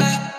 uh,